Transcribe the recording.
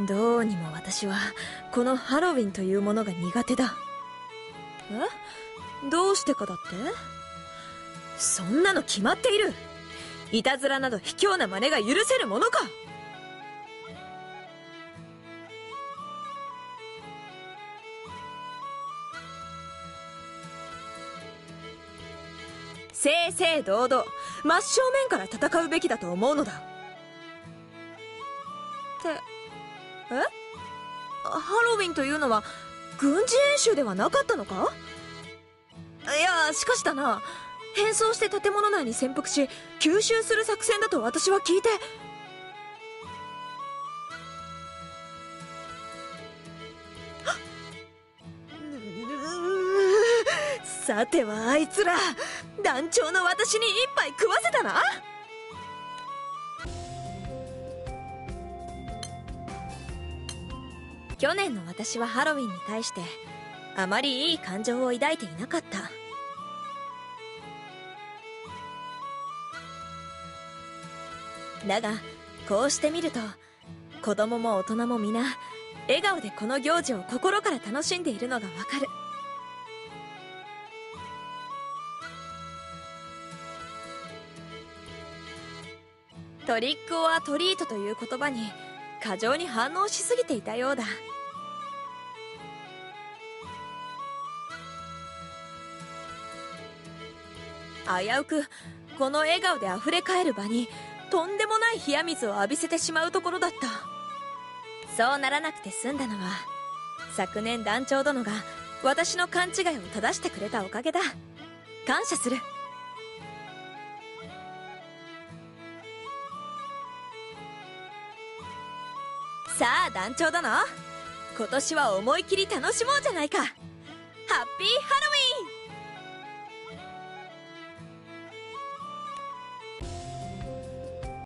どうにも私はこのハロウィンというものが苦手だ。え？どうしてかだって？そんなの決まっている。いたずらなど卑怯な真似が許せるものか。正々堂々真正面から戦うべきだと思うのだ。ってえ？ハロウィンというのは軍事演習ではなかったのか？いやしかしだな。変装して建物内に潜伏し吸収する作戦だと私は聞いて。さてはあいつら。団長の私に一杯食わせたな去年の私はハロウィンに対してあまりいい感情を抱いていなかった。だがこうしてみると子供も大人も皆笑顔でこの行事を心から楽しんでいるのがわかる。トリック・オア・トリートという言葉に過剰に反応しすぎていたようだ。危うくこの笑顔で溢れ返る場にとんでもない冷や水を浴びせてしまうところだった。そうならなくて済んだのは昨年団長殿が私の勘違いを正してくれたおかげだ。感謝する。さあ団長殿今年は思い切り楽しもうじゃないか。ハッピーハロウィン！